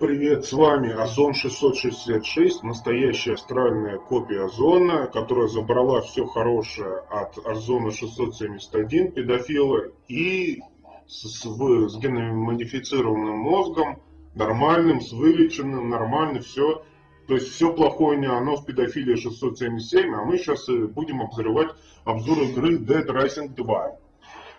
Привет, с вами Озон 666, настоящая астральная копия Озона, которая забрала все хорошее от Озона 671 педофила и с, с, с геномодифицированным мозгом, нормальным, с вылеченным, нормально все. То есть все плохое не оно в педофилии 677, а мы сейчас будем обозревать обзор игры Dead Rising 2.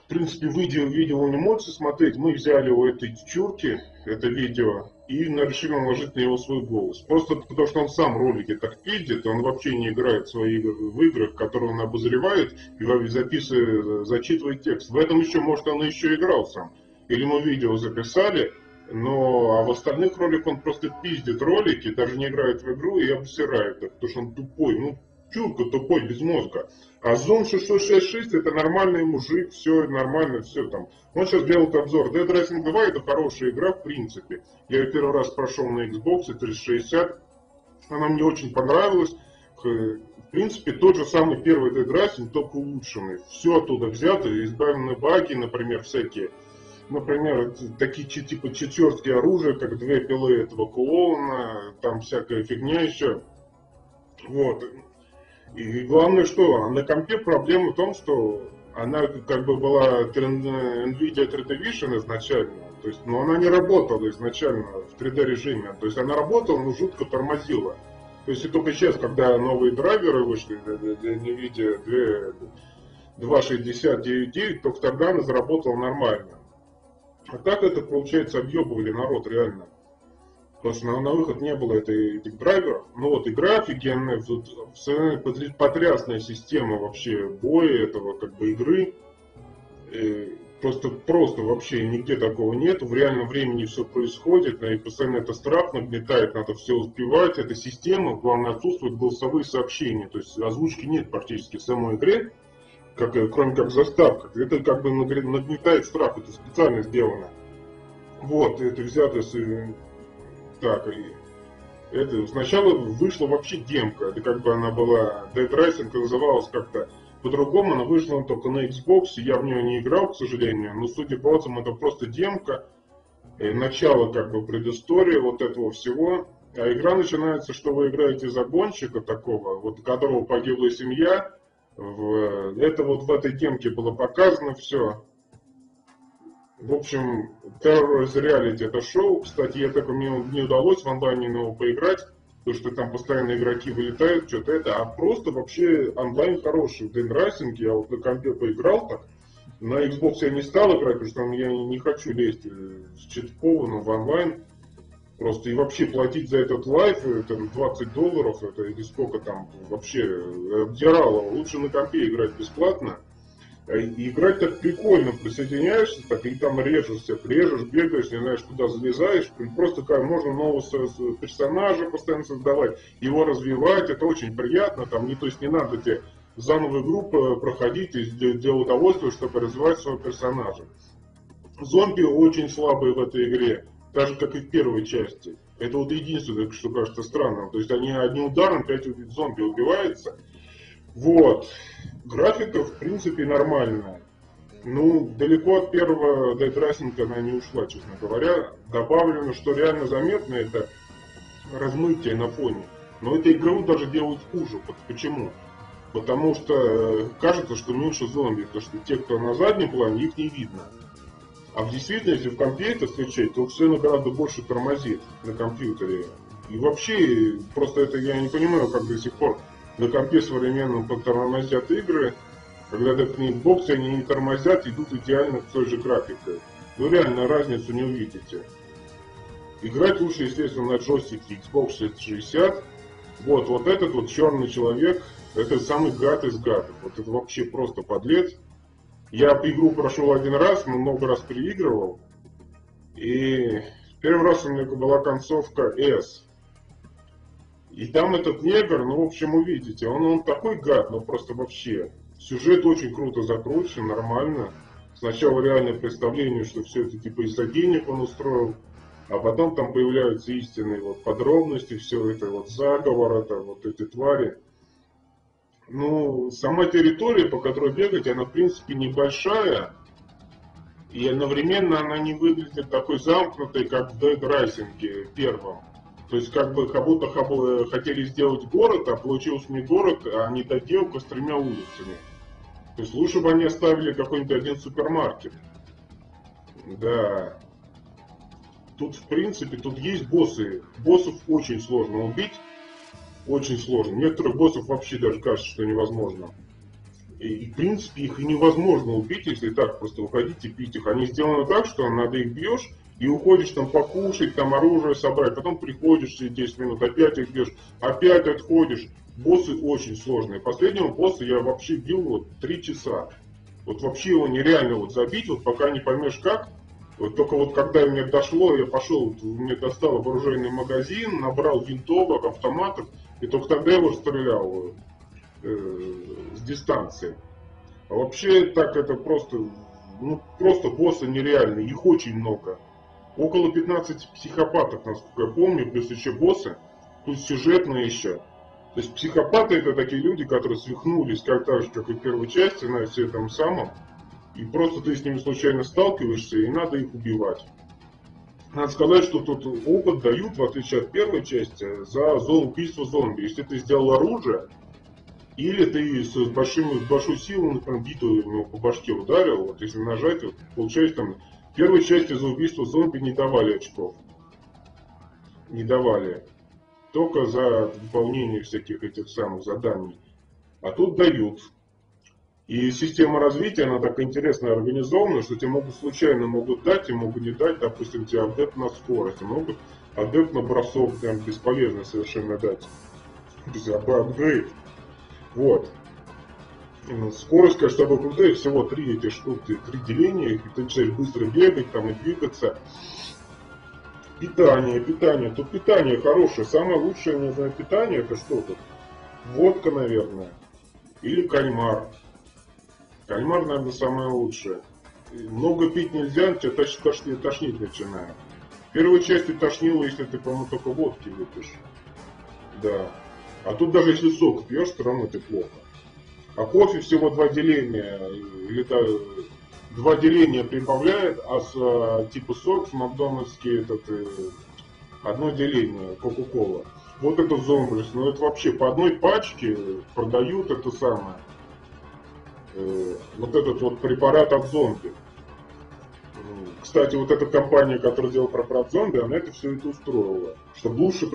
В принципе, видео, видео не можете смотреть, мы взяли у этой чурки это видео и решили наложить на него свой голос. Просто потому, что он сам ролики так пиздит, он вообще не играет в свои игры в играх, которые он обозревает и записывает, зачитывает текст. В этом еще, может, он еще играл сам. Или мы видео записали, но а в остальных роликах он просто пиздит ролики, даже не играет в игру и обсирает их, потому что он тупой. Ну, чурка тупой, без мозга. А Зон 666 это нормальный мужик, все нормально, все там. Он сейчас делает обзор. Dead Rising 2 это хорошая игра в принципе. Я ее первый раз прошел на Xbox 360. Она мне очень понравилась. В принципе, тот же самый первый Dead Rising, только улучшенный. Все оттуда взято, избавлены баги, например, всякие. Например, такие типа четвертки оружия, как две пилы этого клоуна, там всякая фигня еще. Вот. И главное, что на компе проблема в том, что она как бы была NVIDIA 3D Vision изначально, то есть, но она не работала изначально в 3D режиме, то есть она работала, но жутко тормозила. То есть и только сейчас, когда новые драйверы вышли для, для NVIDIA 2.69.9, только тогда она заработала нормально. А так это, получается, объебывали народ реально. Потому что на, выход не было этой, этих драйверов. Ну вот игра офигенная, тут потрясная система вообще боя этого как бы игры. И просто, просто вообще нигде такого нет. В реальном времени все происходит, и постоянно это страх нагнетает, надо все успевать. Эта система, главное, отсутствуют голосовые сообщения. То есть озвучки нет практически в самой игре, как, кроме как заставка. Это как бы нагнетает страх, это специально сделано. Вот, это взято с так, и это сначала вышла вообще демка, это как бы она была, Dead Rising называлась как-то по-другому, она вышла только на Xbox, я в нее не играл, к сожалению, но судя по отзывам, это просто демка, начало как бы предыстории вот этого всего, а игра начинается, что вы играете за гонщика такого, вот которого погибла семья, в, это вот в этой демке было показано все, в общем, Terrorist Reality это шоу. Кстати, я так мне не удалось в онлайне на поиграть, потому что там постоянно игроки вылетают, что-то это. А просто вообще онлайн хороший. Dead Rising я вот на компе поиграл так. На Xbox я не стал играть, потому что я не хочу лезть э, с читпованом в онлайн. Просто и вообще платить за этот лайф, это 20 долларов, это или сколько там вообще э, обдирало. Лучше на компе играть бесплатно. И играть так прикольно, присоединяешься, так и там режешься, режешь, бегаешь, не знаешь, куда залезаешь. Просто как можно нового персонажа постоянно создавать, его развивать, это очень приятно. Там, не, то есть не надо тебе заново игру проходить и делать удовольствие, чтобы развивать своего персонажа. Зомби очень слабые в этой игре, так же, как и в первой части. Это вот единственное, что кажется странным. То есть они одним ударом 5 зомби убиваются. Вот. Графика, в принципе, нормальная. Ну, далеко от первого Rising она не ушла, честно говоря. Добавлено, что реально заметно, это размытие на фоне. Но эту игру даже делают хуже. Почему? Потому что э, кажется, что меньше зомби, потому что те, кто на заднем плане, их не видно. А в действительности в компе это встречать, то все гораздо больше тормозит на компьютере. И вообще, просто это я не понимаю, как до сих пор на компе современном тормозят игры, когда ты к ним боксы, они не тормозят, идут идеально с той же графикой. Вы реально разницу не увидите. Играть лучше, естественно, на джойстике Xbox 360. Вот, вот этот вот черный человек, это самый гад из гадов. Вот это вообще просто подлец. Я игру прошел один раз, много раз переигрывал. И первый раз у меня была концовка S. И там этот негр, ну, в общем, увидите, он, он такой гад, ну, просто вообще. Сюжет очень круто закручен, нормально. Сначала реальное представление, что все это типа из-за денег он устроил, а потом там появляются истинные вот подробности, все это вот заговор, это вот эти твари. Ну, сама территория, по которой бегать, она в принципе небольшая, и одновременно она не выглядит такой замкнутой, как в Dead Rising первом. То есть как бы как будто хотели сделать город, а получился не город, а не доделка с тремя улицами. То есть лучше бы они оставили какой-нибудь один супермаркет. Да. Тут, в принципе, тут есть боссы. Боссов очень сложно убить. Очень сложно. Некоторых боссов вообще даже кажется, что невозможно. И, в принципе, их и невозможно убить, если так просто выходить и пить их. Они сделаны так, что надо их бьешь, и уходишь там покушать, там оружие собрать, потом приходишь через 10 минут, опять их бьешь, опять отходишь. Боссы очень сложные. Последнего босса я вообще бил вот 3 часа. Вот вообще его нереально вот забить, вот пока не поймешь как. Вот только вот когда мне дошло, я пошел, вот, мне достал вооруженный магазин, набрал винтовок, автоматов, и только тогда я его стрелял э, с дистанции. А вообще так это просто, ну просто боссы нереальные, их очень много. Около 15 психопатов, насколько я помню, плюс еще боссы, плюс сюжетные еще. То есть психопаты это такие люди, которые свихнулись, как так же, как и в первой части, на все этом самом. И просто ты с ними случайно сталкиваешься, и надо их убивать. Надо сказать, что тут опыт дают, в отличие от первой части, за убийство зомби. Если ты сделал оружие, или ты с большим, большой силой, например, биту ему по башке ударил, вот если нажать, вот, получается там, первой части за убийство зомби не давали очков. Не давали. Только за выполнение всяких этих самых заданий. А тут дают. И система развития, она так интересно организована, что тебе могут случайно могут дать и могут не дать, допустим, тебе адепт на скорость, могут адепт на бросок, прям бесполезно совершенно дать. Есть апгрейд. Вот. Скорость, тобой крутая, всего три эти штуки, три деления, и ты начинаешь быстро бегать там и двигаться. Питание, питание. Тут питание хорошее. Самое лучшее, не знаю, питание это что тут? Водка, наверное. Или кальмар. Кальмар, наверное, самое лучшее. Много пить нельзя, тебя тошнить, тошнить, тошнить начинает. В первой части тошнило, если ты, по-моему, только водки выпьешь. Да. А тут даже если сок пьешь, все равно ты плохо. А кофе всего два деления, или два деления прибавляет, а с а, типа сок с Макдональдский этот э, одно деление Кока-Кола. Вот это зомблис, ну это вообще по одной пачке продают это самое Э, вот этот вот препарат от зомби. Кстати, вот эта компания, которая делала препарат зомби, она это все это устроила. Чтобы лучше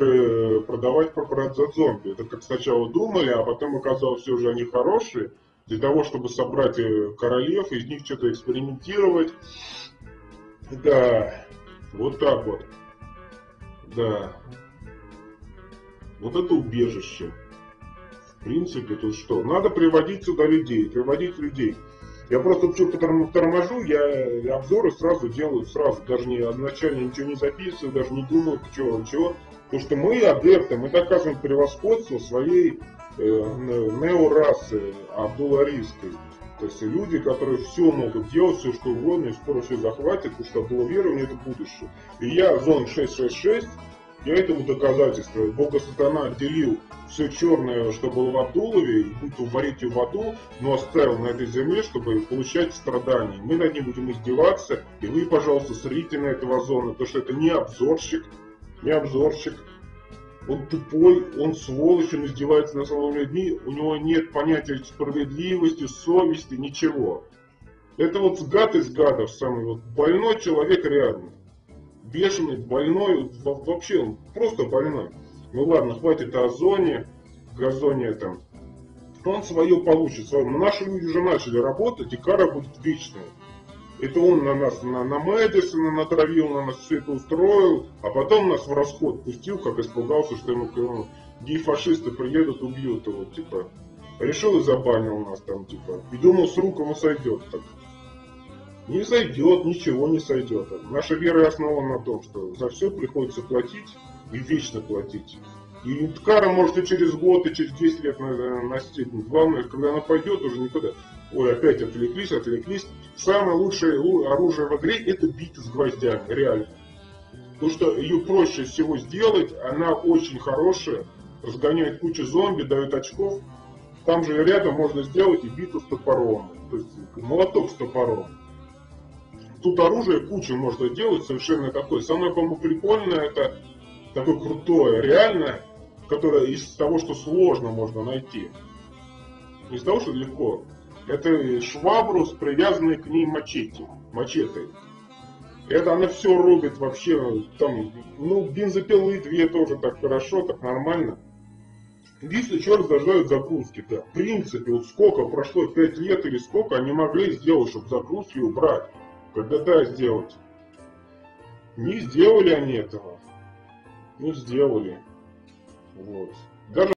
продавать препарат от зомби. Это как сначала думали, а потом оказалось, все же они хорошие. Для того, чтобы собрать э, королев, из них что-то экспериментировать. Да, вот так вот. Да. Вот это убежище. В принципе, тут что? Надо приводить сюда людей, приводить людей. Я просто что-то торможу, я обзоры сразу делаю, сразу, даже не изначально ничего не записываю, даже не думаю, чего, чего. Потому что мы адепты, мы доказываем превосходство своей э, неорасы абдуларийской. То есть люди, которые все могут делать, все что угодно, и скоро все захватят, потому что Абдулаверование это будущее. И я, зон 666, я этому доказательство. Бога сатана отделил все черное, что было в Абдулове, и будет уборить в аду, но оставил на этой земле, чтобы получать страдания. Мы над ним будем издеваться, и вы, пожалуйста, смотрите на этого зона, потому что это не обзорщик, не обзорщик. Он тупой, он сволочь, он издевается над самыми людьми, у него нет понятия справедливости, совести, ничего. Это вот гад из гадов, самый вот больной человек реально бешеный, больной, вообще он просто больной. Ну ладно, хватит о зоне, газоне там. Он свое получит. Свое. Наши люди уже начали работать, и кара будет вечная. Это он на нас, на, на Мэдисона натравил, на нас все это устроил, а потом нас в расход пустил, как испугался, что ему ну, гей-фашисты приедут, убьют его, типа. Решил и забанил нас там, типа. И думал, с рук ему сойдет так. Не сойдет, ничего не сойдет. Наша вера основана на том, что за все приходится платить и вечно платить. И кара может и через год, и через 10 лет настигнуть. Главное, когда она пойдет, уже никуда. Ой, опять отвлеклись, отвлеклись. Самое лучшее оружие в игре это бить с гвоздями, реально. Потому что ее проще всего сделать, она очень хорошая, разгоняет кучу зомби, дает очков. Там же рядом можно сделать и биту с топором, то есть молоток с топором. Тут оружие кучу можно делать совершенно такое. Самое, по-моему, прикольное, это такое крутое, реальное, которое из того, что сложно можно найти. Не из того, что легко. Это швабру с привязанной к ней мачете. Мачете. Это она все рубит вообще, там, ну, бензопилы две тоже так хорошо, так нормально. Единственное, что раздражают загрузки, да. В принципе, вот сколько прошло, 5 лет или сколько они могли сделать, чтобы загрузки убрать. Да, сделать. Не сделали они этого. Ну, сделали. Вот. Даже